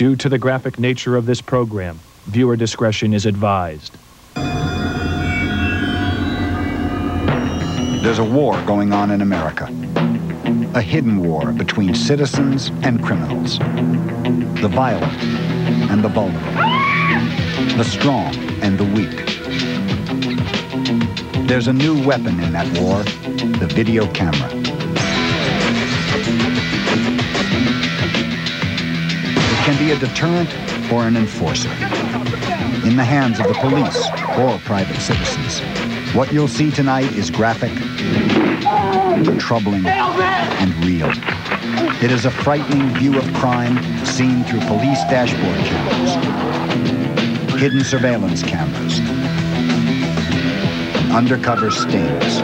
Due to the graphic nature of this program, viewer discretion is advised. There's a war going on in America. A hidden war between citizens and criminals. The violent and the vulnerable. The strong and the weak. There's a new weapon in that war, the video camera. Can be a deterrent or an enforcer. In the hands of the police or private citizens. What you'll see tonight is graphic, troubling, and real. It is a frightening view of crime seen through police dashboard cameras, hidden surveillance cameras, undercover stings.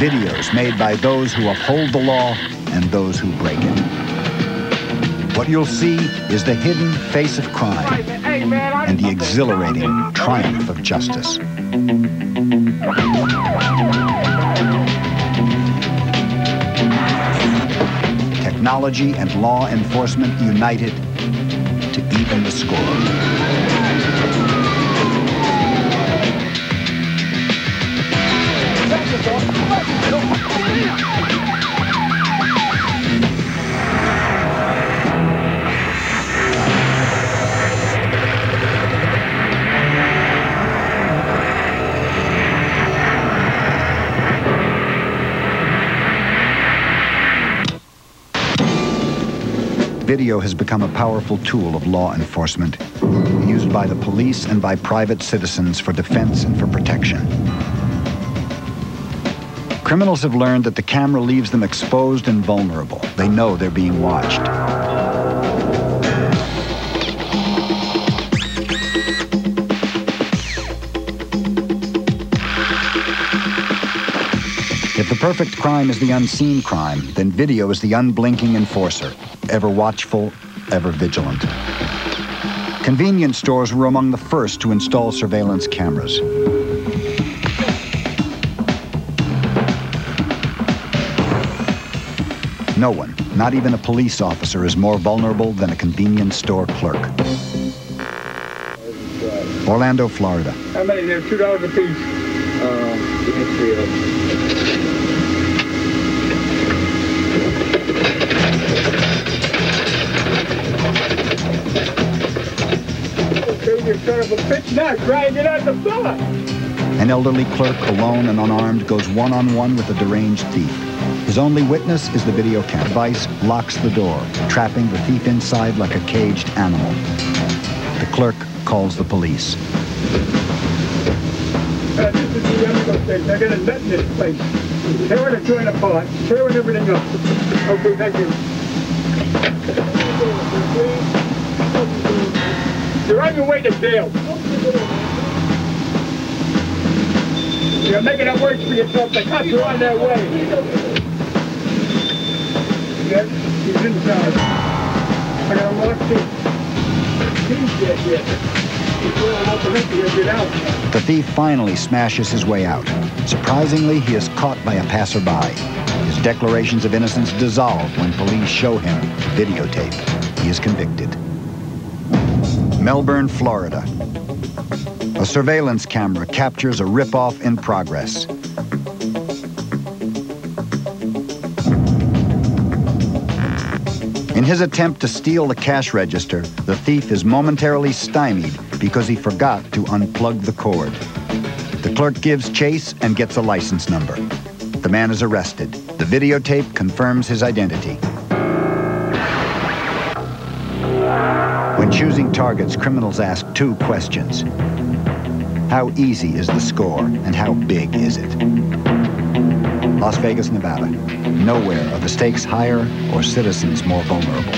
Videos made by those who uphold the law and those who break it. What you'll see is the hidden face of crime and the exhilarating triumph of justice. Technology and law enforcement united to even the score. Video has become a powerful tool of law enforcement, used by the police and by private citizens for defense and for protection. Criminals have learned that the camera leaves them exposed and vulnerable. They know they're being watched. Perfect crime is the unseen crime, then video is the unblinking enforcer, ever watchful, ever vigilant. Convenience stores were among the first to install surveillance cameras. No one, not even a police officer, is more vulnerable than a convenience store clerk. Orlando, Florida. How many there? Two dollars a piece. Uh, Son of a trying to get out the fella. An elderly clerk, alone and unarmed, goes one-on-one with a deranged thief. His only witness is the video camera. Vice locks the door, trapping the thief inside like a caged animal. The clerk calls the police. Uh, this is the Yamato. I got a nut in this place. Tearing the joint apart, tearing everything up. Okay, thank you. You're on your way to jail. You're making it worse for yourself. The cops are on their way. Yes, he's inside. I gotta watch this. He's dead yet. The thief finally smashes his way out. Surprisingly, he is caught by a passerby. His declarations of innocence dissolve when police show him videotape. He is convicted. Melbourne, Florida. A surveillance camera captures a ripoff in progress. In his attempt to steal the cash register, the thief is momentarily stymied because he forgot to unplug the cord. The clerk gives chase and gets a license number. The man is arrested. The videotape confirms his identity. Choosing targets, criminals ask two questions. How easy is the score and how big is it? Las Vegas, Nevada. Nowhere are the stakes higher or citizens more vulnerable.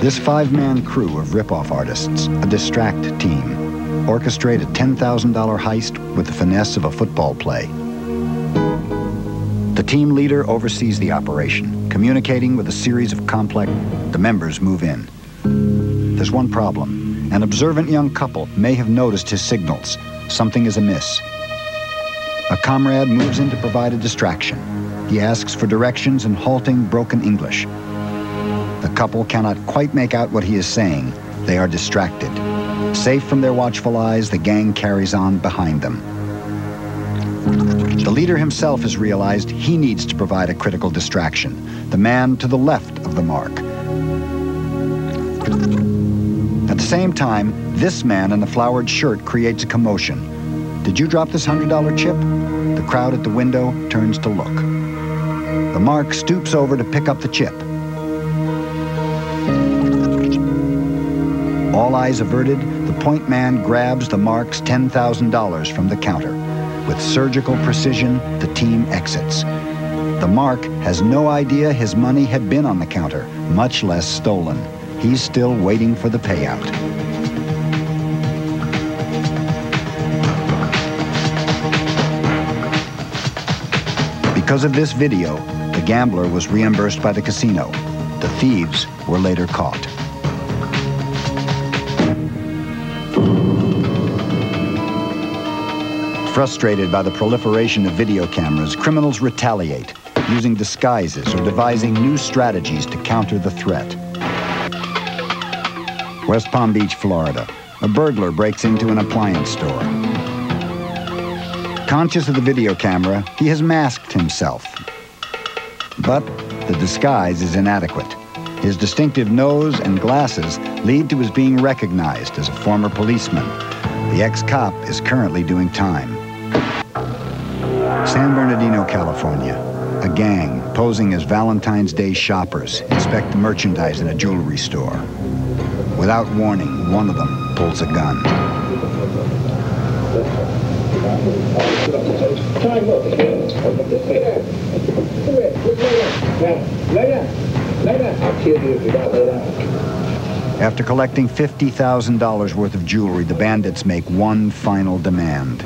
This five-man crew of rip-off artists, a distract team, orchestrate a $10,000 heist with the finesse of a football play. The team leader oversees the operation, communicating with a series of complex... The members move in. There's one problem. An observant young couple may have noticed his signals. Something is amiss. A comrade moves in to provide a distraction. He asks for directions in halting, broken English. The couple cannot quite make out what he is saying. They are distracted. Safe from their watchful eyes, the gang carries on behind them. The leader himself has realized he needs to provide a critical distraction. The man to the left of the mark. Same time, this man in the flowered shirt creates a commotion. Did you drop this $100 chip? The crowd at the window turns to look. The mark stoops over to pick up the chip. All eyes averted, the point man grabs the mark's $10,000 from the counter. With surgical precision, the team exits. The mark has no idea his money had been on the counter, much less stolen. He's still waiting for the payout. Because of this video, the gambler was reimbursed by the casino. The thieves were later caught. Frustrated by the proliferation of video cameras, criminals retaliate, using disguises or devising new strategies to counter the threat. West Palm Beach, Florida. A burglar breaks into an appliance store. Conscious of the video camera, he has masked himself. But the disguise is inadequate. His distinctive nose and glasses lead to his being recognized as a former policeman. The ex-cop is currently doing time. San Bernardino, California. A gang, posing as Valentine's Day shoppers, inspect merchandise in a jewelry store. Without warning, one of them pulls a gun. After collecting $50,000 worth of jewelry, the bandits make one final demand.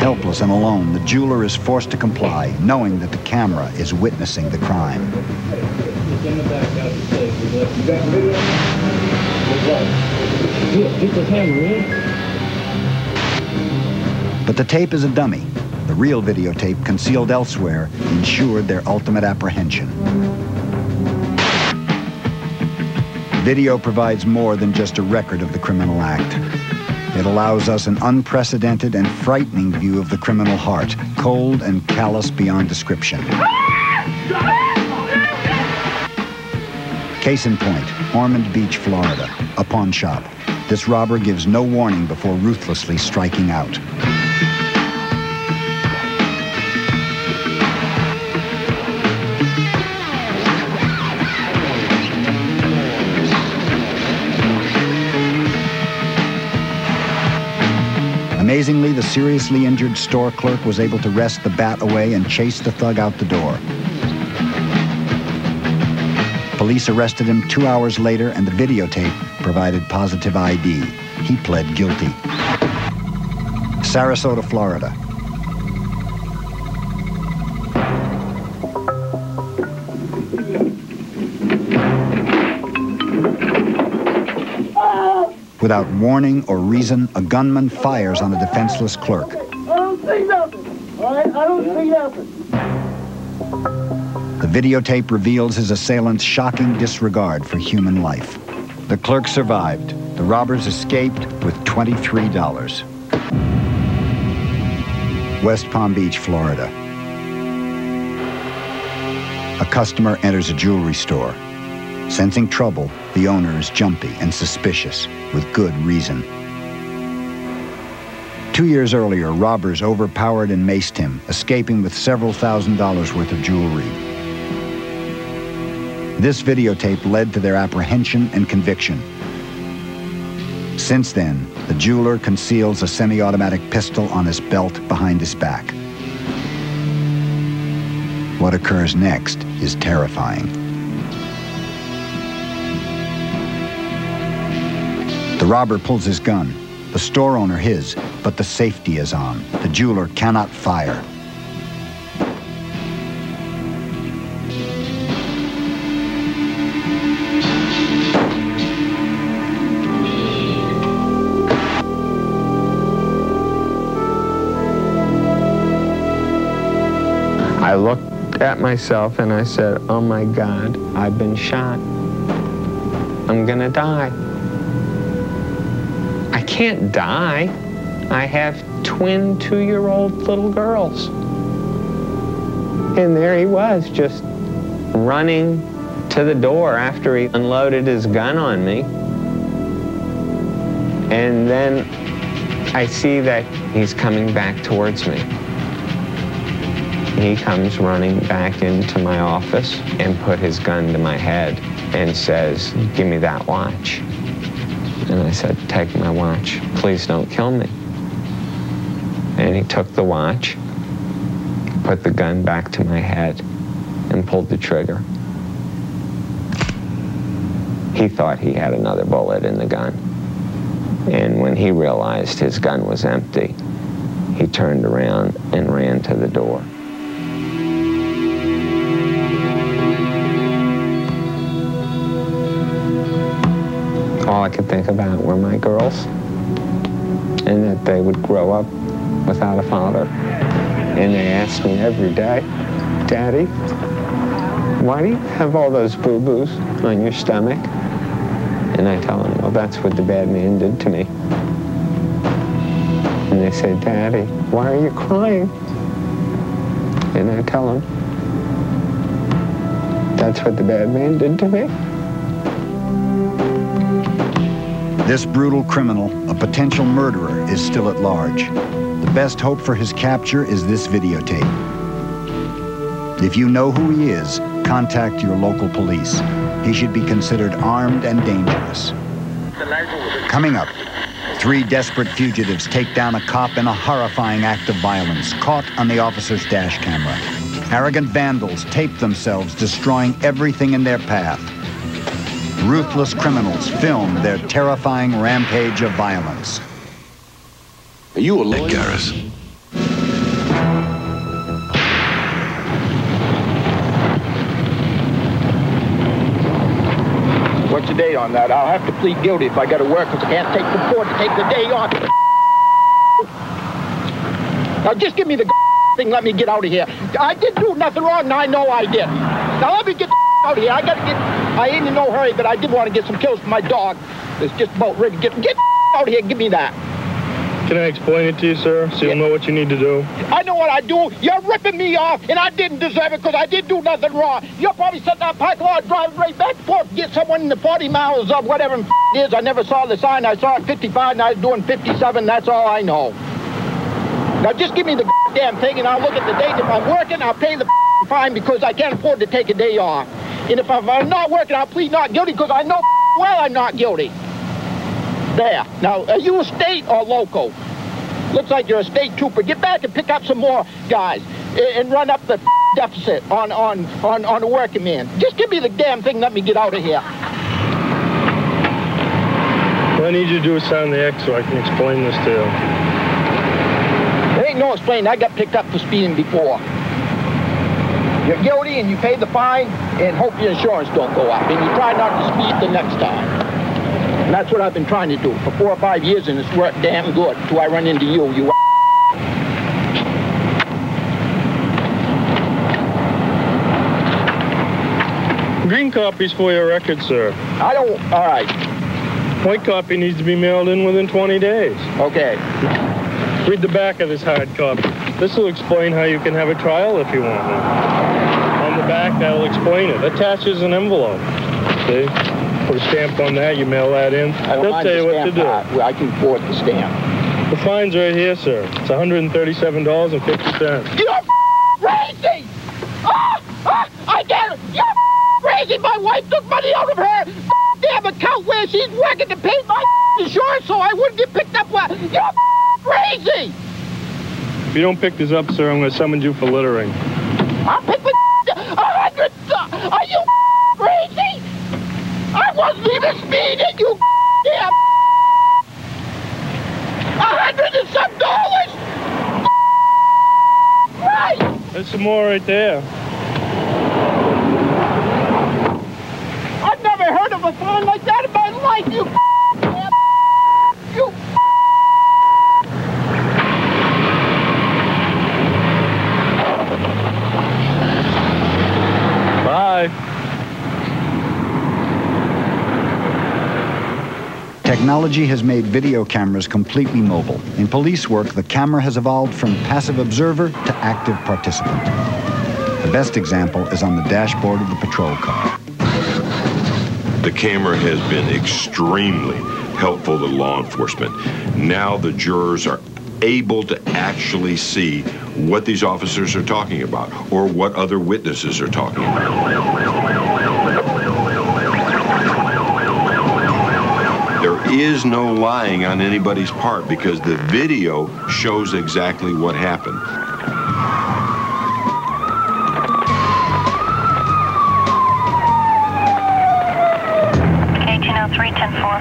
Helpless and alone, the jeweler is forced to comply, knowing that the camera is witnessing the crime. You got the video? Get, the camera. But the tape is a dummy. The real videotape, concealed elsewhere, ensured their ultimate apprehension. Video provides more than just a record of the criminal act. It allows us an unprecedented and frightening view of the criminal heart, cold and callous beyond description. Ah! Ah! Case in point, Ormond Beach, Florida, a pawn shop. This robber gives no warning before ruthlessly striking out. Amazingly, the seriously injured store clerk was able to wrest the bat away and chase the thug out the door. Police arrested him two hours later, and the videotape provided positive ID. He pled guilty. Sarasota, Florida. Without warning or reason, a gunman fires on a defenseless clerk. I don't see nothing. All right, I don't see nothing. Videotape reveals his assailant's shocking disregard for human life. The clerk survived. The robbers escaped with $23. West Palm Beach, Florida. A customer enters a jewelry store. Sensing trouble, the owner is jumpy and suspicious, with good reason. Two years earlier, robbers overpowered and maced him, escaping with several thousand dollars worth of jewelry. This videotape led to their apprehension and conviction. Since then, the jeweler conceals a semi-automatic pistol on his belt behind his back. What occurs next is terrifying. The robber pulls his gun, the store owner his, but the safety is on. The jeweler cannot fire. At myself and I said, oh my God, I've been shot. I'm gonna die. I can't die. I have twin two-year-old little girls. And there he was, just running to the door after he unloaded his gun on me. And then I see that he's coming back towards me. He comes running back into my office and put his gun to my head and says, give me that watch. And I said, take my watch. Please don't kill me. And he took the watch, put the gun back to my head, and pulled the trigger. He thought he had another bullet in the gun. And when he realized his gun was empty, he turned around and ran to the door. Could think about were my girls and that they would grow up without a father. And they asked me every day, Daddy, why do you have all those boo-boos on your stomach? And I tell them, well, that's what the bad man did to me. And they say, Daddy, why are you crying? And I tell them, that's what the bad man did to me. This brutal criminal, a potential murderer, is still at large. The best hope for his capture is this videotape. If you know who he is, contact your local police. He should be considered armed and dangerous. Coming up, three desperate fugitives take down a cop in a horrifying act of violence, caught on the officer's dash camera. Arrogant vandals tape themselves, destroying everything in their path. Ruthless criminals film their terrifying rampage of violence. Are you a lawyer? Garris. What's the date on that? I'll have to plead guilty if I got to work because I can't take the court to take the day off. Now just give me the thing. Let me get out of here. I didn't do nothing wrong, and I know I did. Now let me get out of here. I got to get. I ain't in no hurry, but I did want to get some kills for my dog. It's just about ready to get. Get out of here. Give me that. Can I explain it to you, sir, so you'll know what you need to do? I know what I do. You're ripping me off, and I didn't deserve it because I didn't do nothing wrong. You're probably sitting on parking lot driving right back and forth get someone in the 40 miles of whatever it is. I never saw the sign. I saw it 55, and I was doing 57. That's all I know. Now just give me the damn thing, and I'll look at the date. If I'm working, I'll pay the fine because I can't afford to take a day off. And if I'm not working, I'll plead not guilty because I know well I'm not guilty. There. Now, are you a state or local? Looks like you're a state trooper. Get back and pick up some more guys and run up the deficit on, on, on, on the working man. Just give me the damn thing. Let me get out of here. What I need you to do is sign the X so I can explain this to you. There ain't no explaining. I got picked up for speeding before. You're guilty and you pay the fine and hope your insurance don't go up. And you try not to speed the next time. And that's what I've been trying to do for four or five years, and it's worked damn good until I run into you, you Green copy's for your record, sir. I don't, all right. White copy needs to be mailed in within 20 days. Okay. Read the back of this hard copy. This will explain how you can have a trial if you want one. On the back, that'll explain it. Attaches an envelope. See? Put a stamp on that, you mail that in. I don't They'll mind tell the you what to do. Well, I can afford the stamp. The fine's right here, sir. It's $137.50. You're crazy! Ah, ah, I get it! You're crazy! My wife took money out of her damn account where she's working to pay my insurance so I wouldn't get picked up. You're crazy! If you don't pick this up, sir, I'm going to summon you for littering. I'll pick the a hundred. Are you crazy? I wasn't even speeding, you damn. A hundred and some dollars. Right. There's some more right there. I've never heard of a fine like that in my life, you damn. You. Technology has made video cameras completely mobile. In police work, the camera has evolved from passive observer to active participant. The best example is on the dashboard of the patrol car. The camera has been extremely helpful to law enforcement. Now the jurors are able to actually see what these officers are talking about or what other witnesses are talking about. There is no lying on anybody's part because the video shows exactly what happened. Oh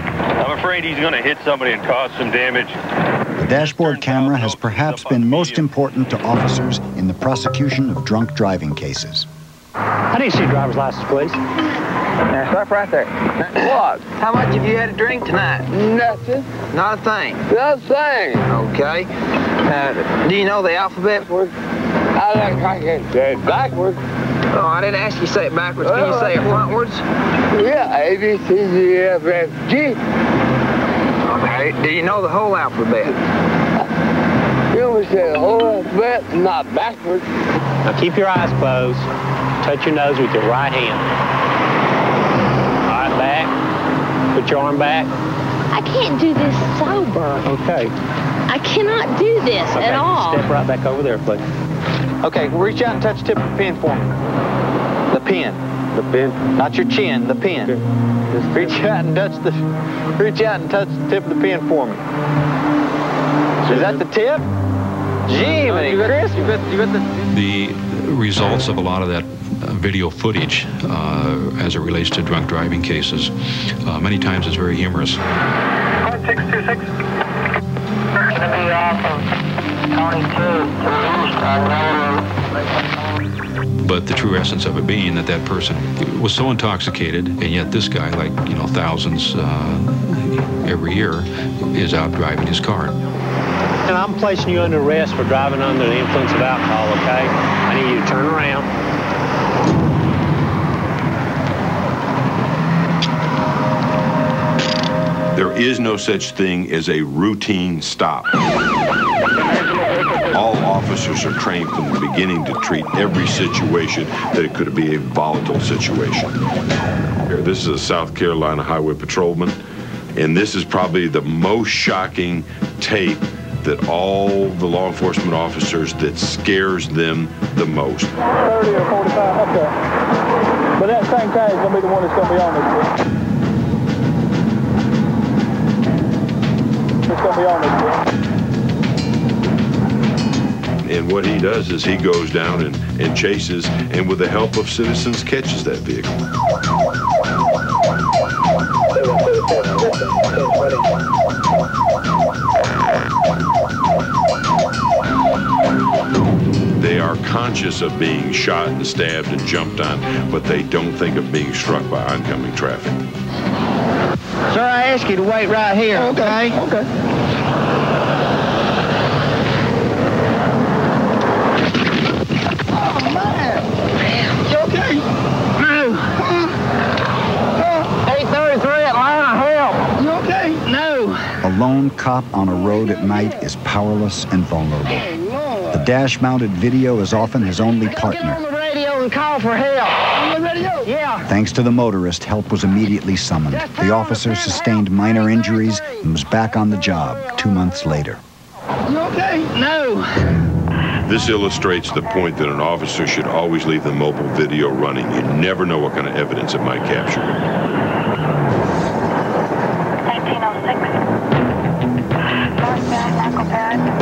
I'm afraid he's going to hit somebody and cause some damage. The dashboard camera has perhaps been most important to officers in the prosecution of drunk driving cases. How need to see driver's license, please. Now, stop right there. What? How much have you had to drink tonight? Nothing. Not a thing. Nothing. Okay. Uh, do you know the alphabet? I like I can say it backwards. Oh, I didn't ask you to say it backwards. Can you say it frontwards? Yeah, A, B, C, D, E, F, F, G. Okay. Do you know the whole alphabet? You want me to say the whole alphabet, not backwards. Now keep your eyes closed. Touch your nose with your right hand. All right, back. Put your arm back. I can't do this sober. Okay. I cannot do this okay. at all. Step right back over there, please. Okay, reach out and touch the tip of the pen for me. The pen. The pen? Not your chin, the pen. Okay. Reach out and touch the reach out and touch the tip of the pen for me. Is that the tip? Jiminy Chris. You got, you got the... the results of a lot of that video footage uh, as it relates to drunk driving cases. Uh, many times it's very humorous. 626. But the true essence of it being that that person was so intoxicated, and yet this guy, like, you know, thousands uh, every year, is out driving his car. And I'm placing you under arrest for driving under the influence of alcohol, okay? I need you to turn around. Is no such thing as a routine stop. All officers are trained from the beginning to treat every situation that it could be a volatile situation. Here, This is a South Carolina Highway Patrolman, and this is probably the most shocking tape that all the law enforcement officers that scares them the most. 30 or 45 up there. But that same time is going to be the one that's going to be on this going to be on. And what he does is he goes down and, and chases, and with the help of citizens, catches that vehicle. They are conscious of being shot and stabbed and jumped on, but they don't think of being struck by oncoming traffic. Sir, I ask you to wait right here, okay? Okay. Oh, man. You okay? No. 833 Atlanta, help. You okay? No. A lone cop on a road at night is powerless and vulnerable. Oh, the dash-mounted video is often his only partner. Get partner. on the radio and call for help. On? Yeah. Thanks to the motorist, help was immediately summoned. The officer sustained minor injuries and was back on the job two months later. You okay? No. This illustrates the point that an officer should always leave the mobile video running. You never know what kind of evidence it might capture. 1906. Northbound Michael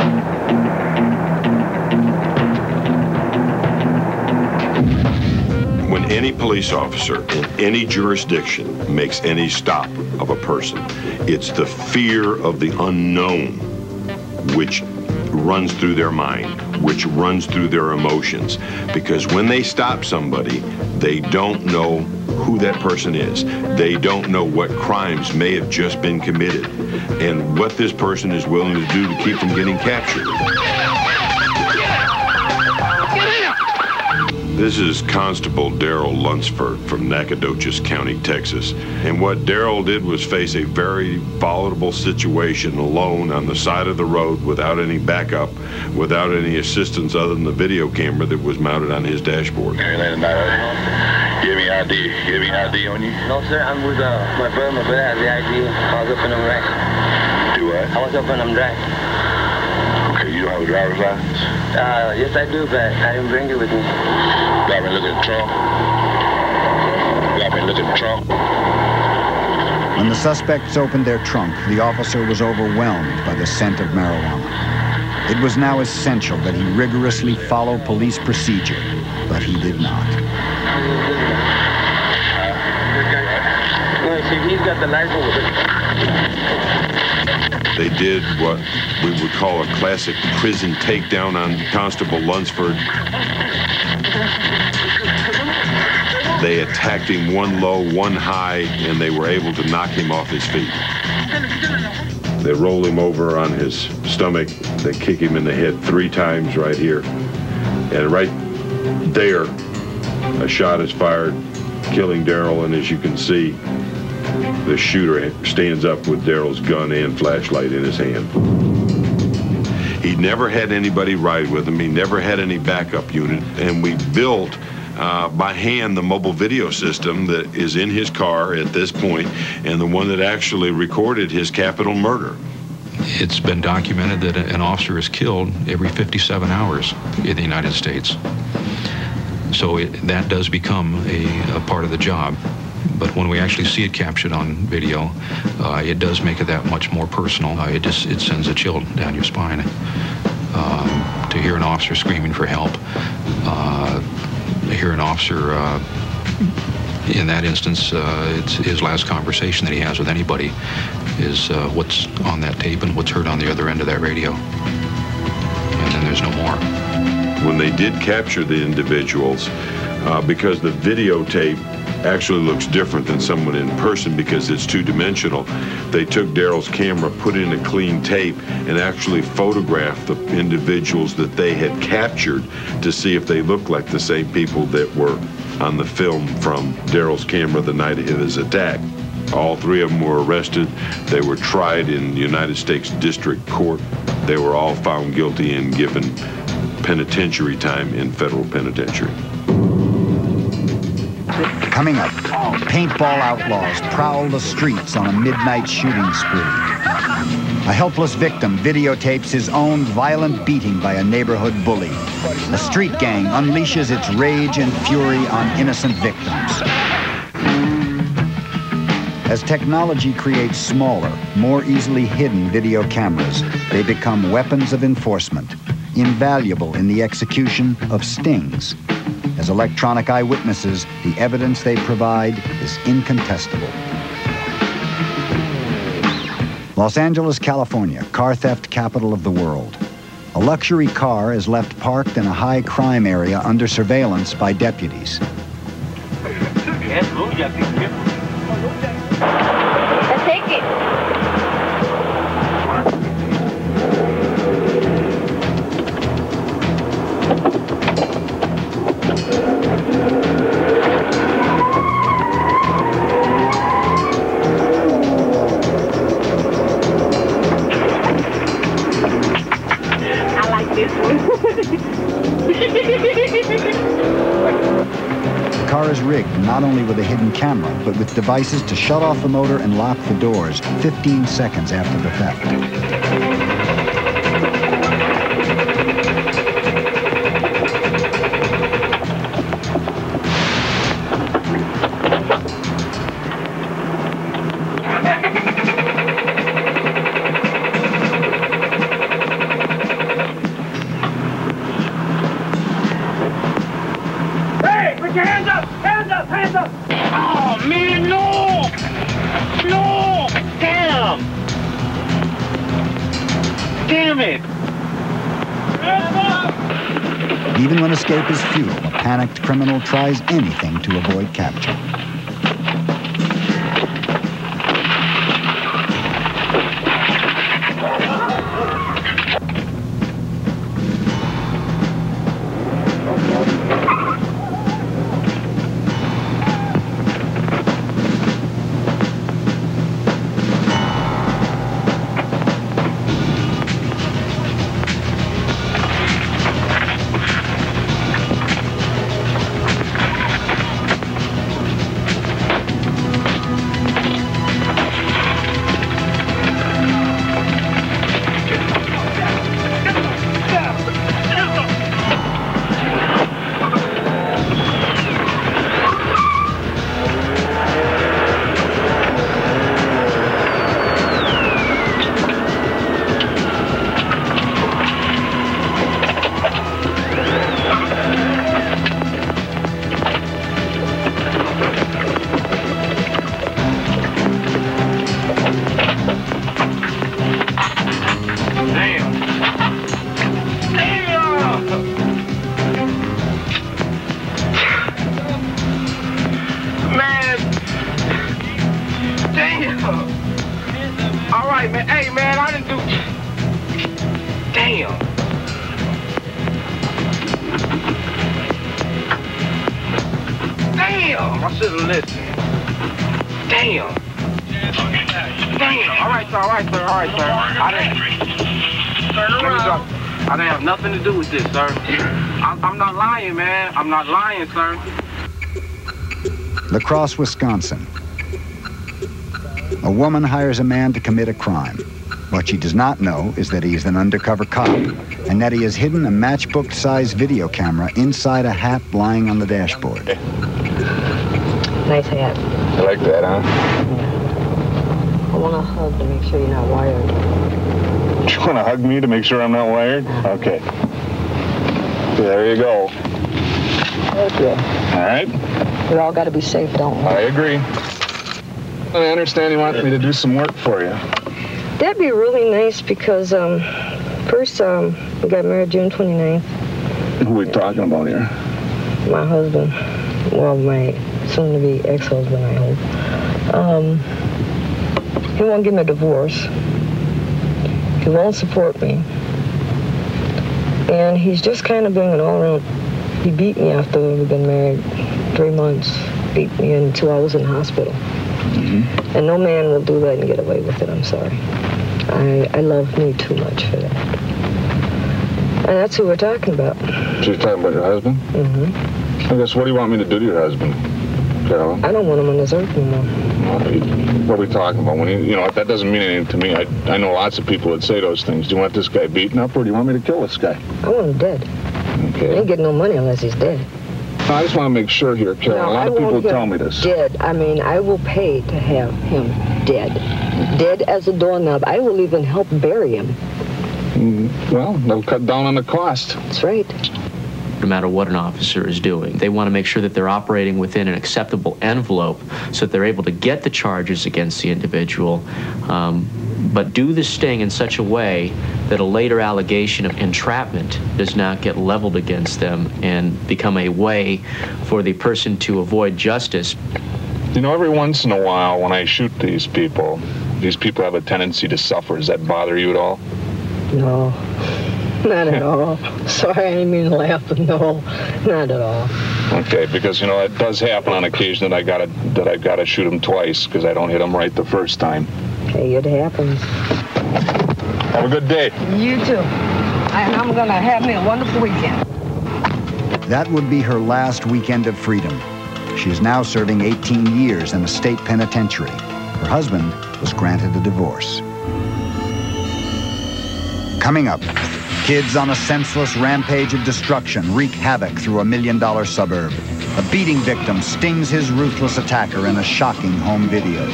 any police officer in any jurisdiction makes any stop of a person, it's the fear of the unknown which runs through their mind, which runs through their emotions. Because when they stop somebody, they don't know who that person is. They don't know what crimes may have just been committed and what this person is willing to do to keep from getting captured. This is Constable Darrell Lunsford from Nacogdoches County, Texas. And what Darrell did was face a very volatile situation alone on the side of the road without any backup, without any assistance other than the video camera that was mounted on his dashboard. Give me ID. Give me ID on you. No, sir. I'm with uh, my brother. My brother has the ID. I was up in them racks. Do what? I was up in them racks. Okay, you don't have a driver's license? Uh, yes, I do, but I didn't bring it with me. Got me looking at the trunk. Got me looking at the trunk. When the suspects opened their trunk, the officer was overwhelmed by the scent of marijuana. It was now essential that he rigorously follow police procedure, but he did not. No, see, he's got the license with it. They did what we would call a classic prison takedown on Constable Lunsford. They attacked him one low, one high, and they were able to knock him off his feet. They roll him over on his stomach. They kick him in the head three times right here. And right there, a shot is fired, killing Darrell. And as you can see, the shooter stands up with Darrell's gun and flashlight in his hand. He never had anybody ride with him. He never had any backup unit. And we built uh, by hand the mobile video system that is in his car at this point and the one that actually recorded his capital murder. It's been documented that an officer is killed every 57 hours in the United States. So it, that does become a, a part of the job but when we actually see it captured on video, uh, it does make it that much more personal. Uh, it just it sends a chill down your spine. Um, to hear an officer screaming for help, uh, hear an officer. Uh, in that instance, uh, it's his last conversation that he has with anybody is uh, what's on that tape and what's heard on the other end of that radio. And then there's no more. When they did capture the individuals, because the videotape actually looks different than someone in person because it's two-dimensional. They took Darrell's camera, put in a clean tape, and actually photographed the individuals that they had captured to see if they looked like the same people that were on the film from Darrell's camera the night of his attack. All three of them were arrested. They were tried in the United States District Court. They were all found guilty and given penitentiary time in federal penitentiary. Coming up, paintball outlaws prowl the streets on a midnight shooting spree. A helpless victim videotapes his own violent beating by a neighborhood bully. A street gang unleashes its rage and fury on innocent victims. As technology creates smaller, more easily hidden video cameras, they become weapons of enforcement, invaluable in the execution of stings. As electronic eyewitnesses, the evidence they provide is incontestable. Los Angeles, California, car theft capital of the world. A luxury car is left parked in a high crime area under surveillance by deputies. Not only with a hidden camera, but with devices to shut off the motor and lock the doors 15 seconds after the theft. Tries anything to avoid capture. I'm not lying, sir. La Crosse, Wisconsin. A woman hires a man to commit a crime. What she does not know is that he is an undercover cop and that he has hidden a matchbook-sized video camera inside a hat lying on the dashboard. Nice hat. I like that, huh? Yeah. I want a hug to make sure you're not wired. You want to hug me to make sure I'm not wired? Uh-huh. Okay. There you go. You. All right. We all got to be safe, don't we? I agree. I understand you want me to do some work for you. That'd be really nice because, um, first, um, we got married June 29th. Who are we talking about here? My husband, well, my soon-to-be ex-husband, I hope. Um, he won't give me a divorce. He won't support me. And he's just kind of being an all-around. He beat me after we've been married three months. Beat me until I was in hospital. And no man will do that and get away with it. I'm sorry. I, I love me too much for that. And that's who we're talking about. So you're talking about your husband? Mm-hmm. I guess what do you want me to do to your husband, Carolyn? I don't want him on this earth anymore. What are we talking about? When you, you know, that doesn't mean anything to me. I, I know lots of people that say those things. Do you want this guy beaten up or do you want me to kill this guy? I want him dead. Okay. I ain't getting no money unless he's dead. No, I just want to make sure here, Carolyn. No, a lot I of people tell me this. Dead. I mean, I will pay to have him dead. Dead as a doorknob. I will even help bury him. Mm, Well, they'll cut down on the cost. That's right. No matter what an officer is doing. They want to make sure that they're operating within an acceptable envelope so that they're able to get the charges against the individual, um, but do the sting in such a way that a later allegation of entrapment does not get leveled against them and become a way for the person to avoid justice. You know, every once in a while when I shoot these people, these people have a tendency to suffer. Does that bother you at all? No. Not at all. Sorry, I didn't mean to laugh, but no, not at all. Okay, because you know it does happen on occasion that I gotta that I've gotta shoot him twice because I don't hit him right the first time. Hey, it happens. Have a good day. You too. And I'm gonna have me a wonderful weekend. That would be her last weekend of freedom. She is now serving 18 years in a state penitentiary. Her husband was granted a divorce. Coming up, kids on a senseless rampage of destruction wreak havoc through a million-dollar suburb. A beating victim stings his ruthless attacker in a shocking home video.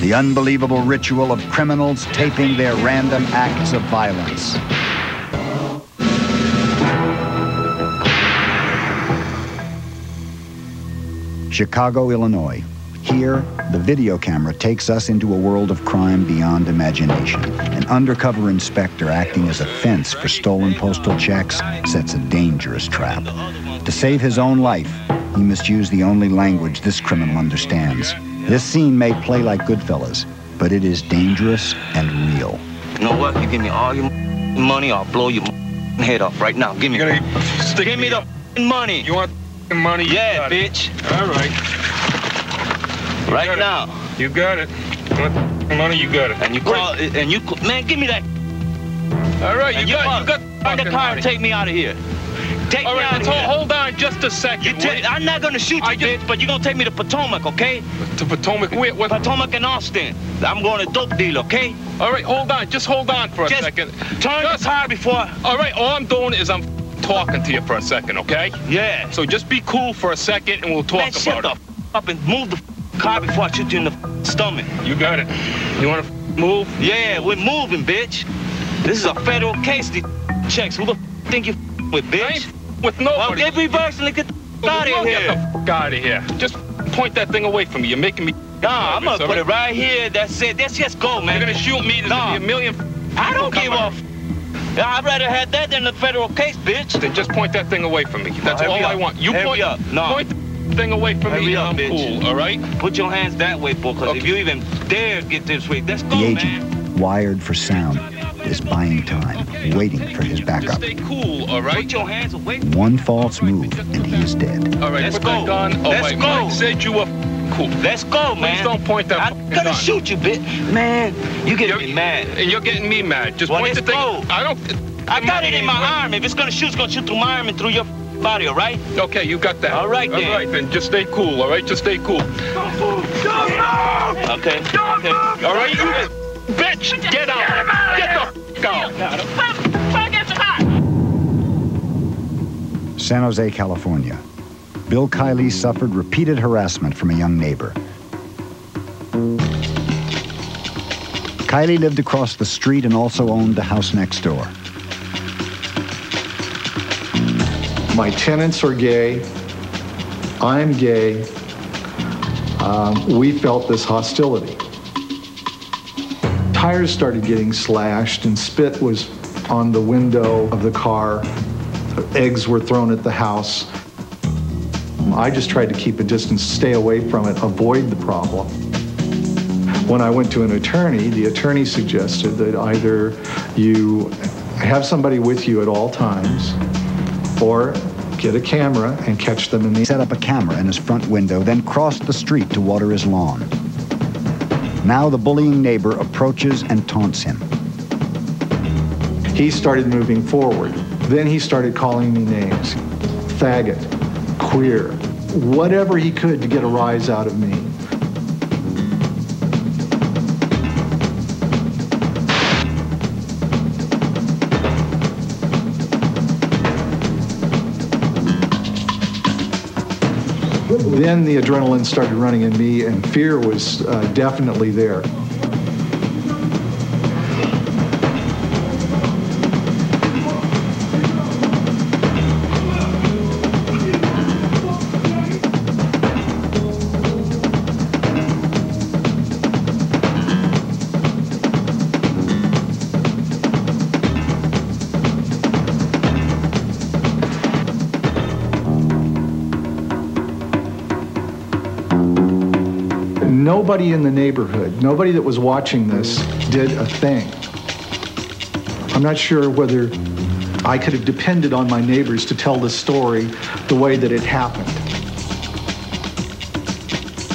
The unbelievable ritual of criminals taping their random acts of violence. Chicago, Illinois. Here, the video camera takes us into a world of crime beyond imagination. An undercover inspector acting as a fence for stolen postal checks sets a dangerous trap. To save his own life, he must use the only language this criminal understands. This scene may play like Goodfellas, but it is dangerous and real. You know what? You give me all your money, I'll blow your head off right now. Give me. Give me the money. You want the money? Yeah, bitch. All right. Right now. You got it. You money? You got it. And you call and you call- man, give me that. All right, you you got, you got Find the car and take me out of here. Take All me right, out of hold, here. hold on just a second. You I'm not gonna shoot you, bitch, but you're gonna take me to Potomac, okay? To Potomac, where? What? Potomac and Austin. I'm going to dope deal, okay? All right, hold on. Just hold on for a Just second. turn the car before. All right, all I'm doing is I'm talking to you for a second, okay? Yeah. So just be cool for a second and we'll talk Man, shut about the f- up and move the f- car before I shoot you in the stomach. You got it. You want to move? Yeah, we're moving, bitch. This is a federal case. These checks. Who the think you with, bitch? With Well, nobody. get reverse and get the out We'll of Get the f- out of here. Just point that thing away from me. You're making me. Nah, I'm gonna put it right here. That's it. Let's just go, man. You're gonna shoot me. There's Nah. gonna be a million. I don't give a. I'd rather have that than the federal case, bitch. Then just point that thing away from me. That's all I want. You point. up. No. Point the thing away from Hurry me, up, I'm bitch. cool, all right? Put your hands that way, boy, because if you even dare get this way, let's go, The man. agent, wired for sound, is buying time, waiting for his backup. Stay cool, all right? Put your hands away. One false move, and he is dead. All right, Let's put that go. gun. Oh, Let's wait, go. Mike said you were cool. Let's go, man. Please man. don't point that I'm gonna gun. shoot you, bitch. Man, you getting You're- me mad. And you're getting me mad. Just Well, point let's the thing. go. I don't. I got it in my arm. If it's gonna shoot, it's gonna shoot through my arm and through your body, all right? Okay, you got that. All right, then. All right, then. Just stay cool, all right? Just stay cool. Okay. okay. All right, you bitch, get out. Get the f- out. San Jose, California. Bill Kiley suffered repeated harassment from a young neighbor. Kiley lived across the street and also owned the house next door. My tenants are gay. I'm gay. Um, we felt this hostility. Tires started getting slashed and spit was on the window of the car. Eggs were thrown at the house. I just tried to keep a distance, stay away from it, avoid the problem. When I went to an attorney, the attorney suggested that either you have somebody with you at all times or get a camera and catch them in the He set up a camera in his front window, then crossed the street to water his lawn. Now the bullying neighbor approaches and taunts him. He started moving forward. Then he started calling me names faggot, queer, whatever he could to get a rise out of me. Then the adrenaline started running in me, and fear was uh, definitely there. Nobody in the neighborhood, nobody that was watching this did a thing. I'm not sure whether I could have depended on my neighbors to tell the story the way that it happened.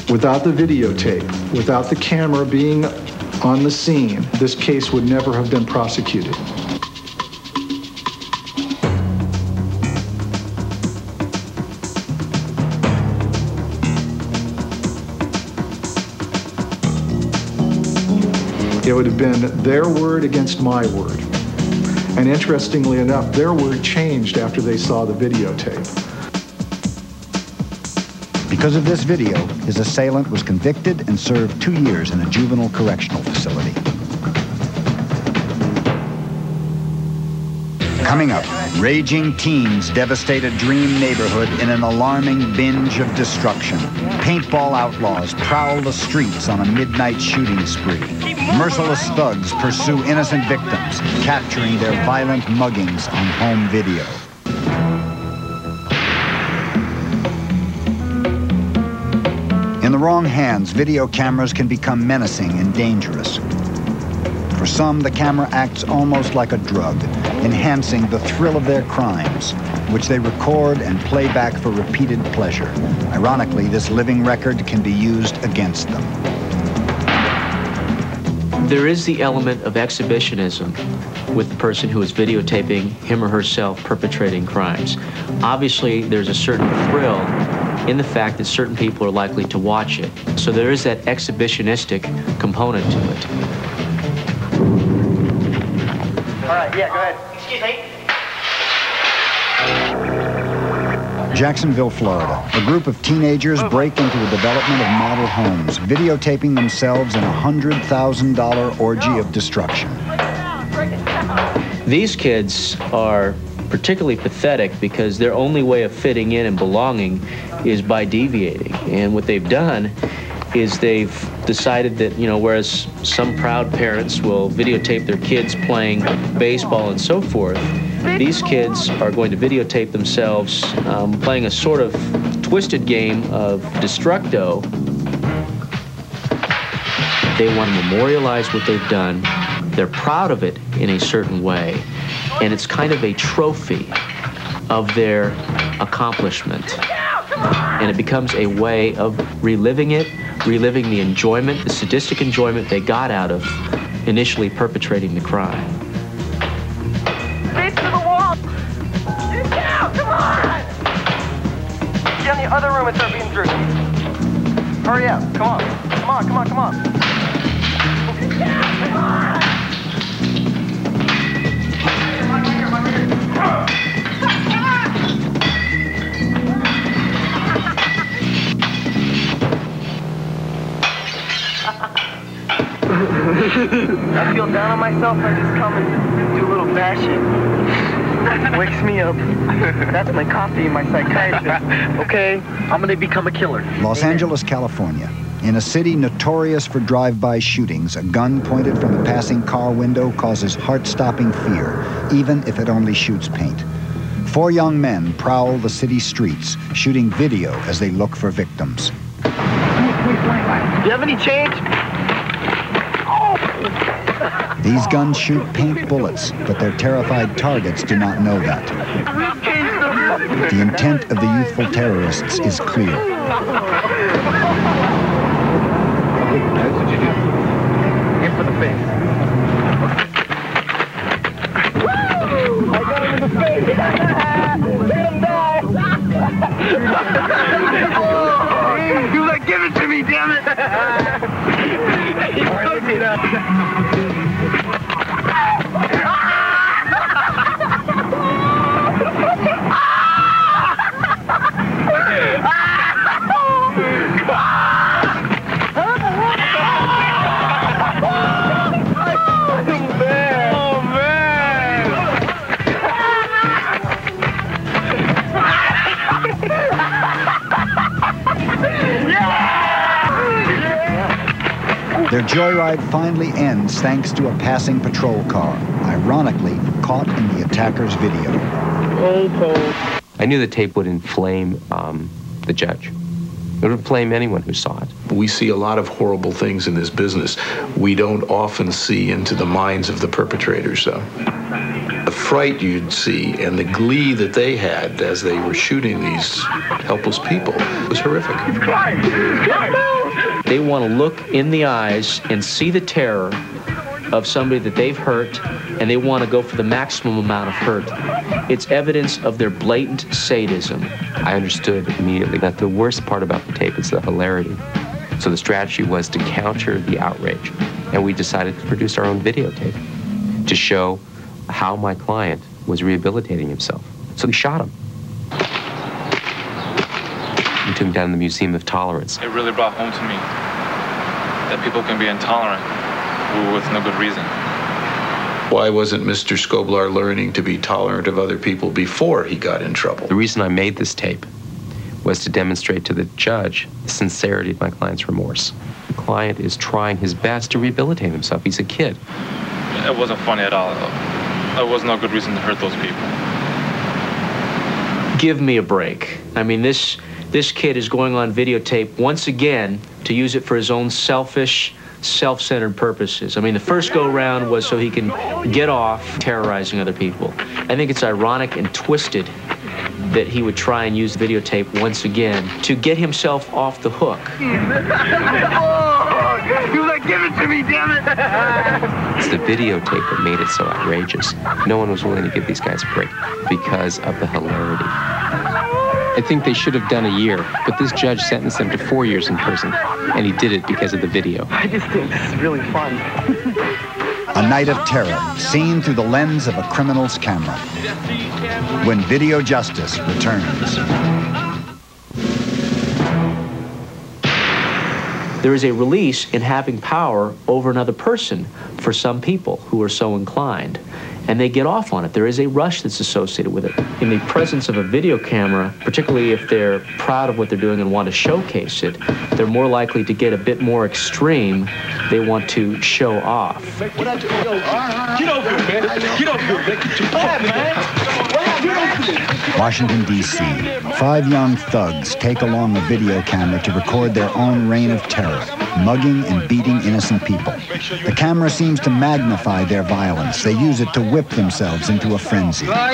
Without the videotape, without the camera being on the scene, this case would never have been prosecuted. Would have been their word against my word. And interestingly enough, their word changed after they saw the videotape. Because of this video, his assailant was convicted and served two years in a juvenile correctional facility. Coming up, raging teens devastate a dream neighborhood in an alarming binge of destruction. Paintball outlaws prowl the streets on a midnight shooting spree. Merciless thugs pursue innocent victims, capturing their violent muggings on home video. In the wrong hands, video cameras can become menacing and dangerous. For some, the camera acts almost like a drug, enhancing the thrill of their crimes, which they record and play back for repeated pleasure. Ironically, this living record can be used against them. There is the element of exhibitionism with the person who is videotaping him or herself perpetrating crimes. Obviously, there's a certain thrill in the fact that certain people are likely to watch it. So there is that exhibitionistic component to it. Yeah, go ahead. Excuse me. Jacksonville, Florida. A group of teenagers oh. break into the development of model homes, videotaping themselves in a $100,000 orgy of destruction. These kids are particularly pathetic because their only way of fitting in and belonging is by deviating. And what they've done is they've decided that, you know, whereas some proud parents will videotape their kids playing baseball and so forth, these kids are going to videotape themselves um, playing a sort of twisted game of destructo, they want to memorialize what they've done. They're proud of it in a certain way. And it's kind of a trophy of their accomplishment. And it becomes a way of reliving it, reliving the enjoyment, the sadistic enjoyment they got out of initially perpetrating the crime. Face to the wall! Get down! Come on! Get in the other room and start beating through. Hurry up! Come on! Come on! Come on! Come on! Get down! Come on! I feel down on myself. I just come and do a little bashing. Wakes me up. That's my coffee, and my psychiatrist. Okay, I'm gonna become a killer. Los Angeles, California. In a city notorious for drive-by shootings, a gun pointed from a passing car window causes heart-stopping fear, even if it only shoots paint. Four young men prowl the city streets, shooting video as they look for victims. Do you have any change? These guns shoot paint bullets, but their terrified targets do not know that. The intent of the youthful terrorists is clear. For the face. Give it to me, damn it. joyride finally ends thanks to a passing patrol car, ironically caught in the attacker's video. I knew the tape would inflame um, the judge. It would inflame anyone who saw it. We see a lot of horrible things in this business. We don't often see into the minds of the perpetrators, though. The fright you'd see and the glee that they had as they were shooting these helpless people was horrific. They want to look in the eyes and see the terror of somebody that they've hurt, and they want to go for the maximum amount of hurt. It's evidence of their blatant sadism. I understood immediately that the worst part about the tape is the hilarity. So the strategy was to counter the outrage, and we decided to produce our own videotape to show how my client was rehabilitating himself. So we shot him. We took him down to the Museum of Tolerance. It really brought home to me that people can be intolerant with no good reason. Why wasn't Mr. Skoblar learning to be tolerant of other people before he got in trouble? The reason I made this tape was to demonstrate to the judge the sincerity of my client's remorse. The client is trying his best to rehabilitate himself. He's a kid. It wasn't funny at all. There was no good reason to hurt those people. Give me a break. I mean, this this kid is going on videotape once again to use it for his own selfish, self-centered purposes. I mean, the first go-round was so he can get off terrorizing other people. I think it's ironic and twisted that he would try and use videotape once again to get himself off the hook. oh, you like, give it to me, damn it. It's the videotape that made it so outrageous. No one was willing to give these guys a break because of the hilarity. I think they should have done a year, but this judge sentenced them to four years in prison, and he did it because of the video. I just think this is really fun. A night of terror, seen through the lens of a criminal's camera. When video justice returns. There is a release in having power over another person for some people who are so inclined. And they get off on it. There is a rush that's associated with it. In the presence of a video camera, particularly if they're proud of what they're doing and want to showcase it, they're more likely to get a bit more extreme. They want to show off. Get over here, man. Get over here, man. Get man. Washington, D.C. Five young thugs take along a video camera to record their own reign of terror, mugging and beating innocent people. The camera seems to magnify their violence. They use it to whip themselves into a frenzy. What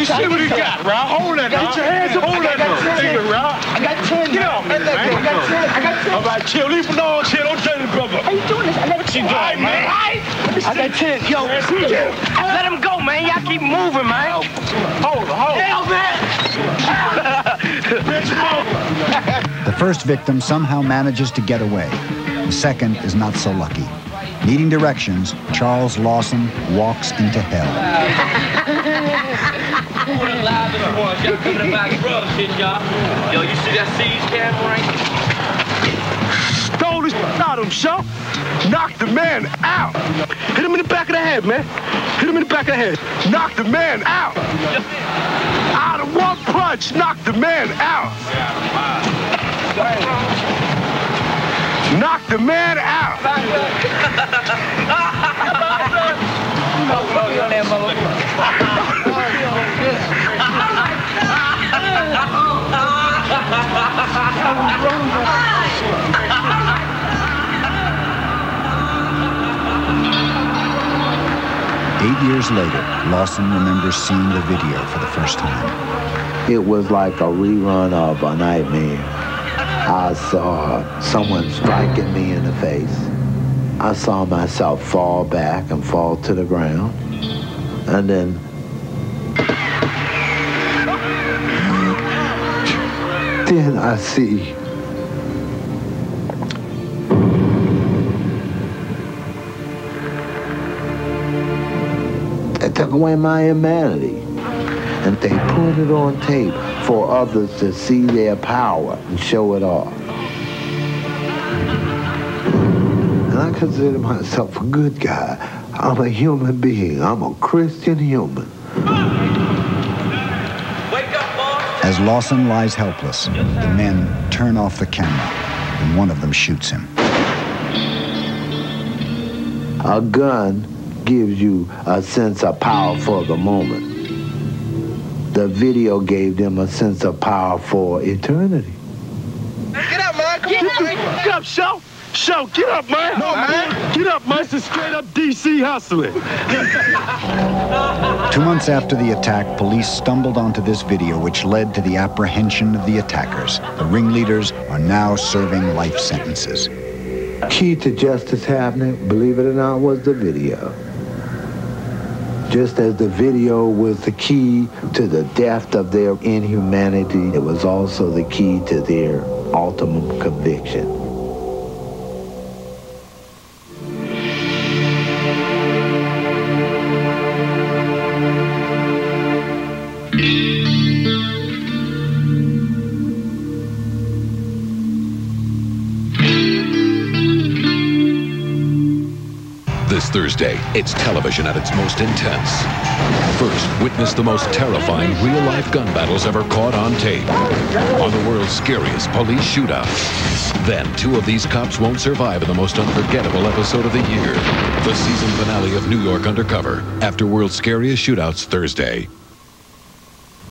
is shit? What you got, bro? Hold that, Get your hands up. Hold that. I got 10. Get off. I got 10. I got 10. All right, chill. Leave alone. Chill. Don't turn the brother. How you doing this? I never seen you man. I got 10. Yo, let him go, man. Y'all keep moving, man. Oh, hold, hold. Hell, man. The first victim somehow manages to get away. The second is not so lucky. Needing directions, Charles Lawson walks into hell. Yo, you see that C's camera right Stole this him, show. Knock the man out. Hit him in the back of the head, man. Hit him in the back of the head. Knock the man out. Out of one punch, knock the man out. Knock the man out. Eight years later, Lawson remembers seeing the video for the first time. It was like a rerun of a nightmare. I saw someone striking me in the face. I saw myself fall back and fall to the ground. And then then I see took away my humanity and they put it on tape for others to see their power and show it off. And I consider myself a good guy. I'm a human being. I'm a Christian human. As Lawson lies helpless, the men turn off the camera, and one of them shoots him. A gun gives you a sense of power for the moment. The video gave them a sense of power for eternity. Get up, man. Get up, get up, show. Show, get up, man. No, man. Get up, man. This is straight up DC hustling. Two months after the attack, police stumbled onto this video, which led to the apprehension of the attackers. The ringleaders are now serving life sentences. Key to justice happening, believe it or not, was the video. Just as the video was the key to the depth of their inhumanity, it was also the key to their ultimate conviction. Thursday, it's television at its most intense. First, witness the most terrifying real-life gun battles ever caught on tape on the world's scariest police shootout. Then, two of these cops won't survive in the most unforgettable episode of the year. The season finale of New York Undercover, after World's Scariest Shootouts Thursday.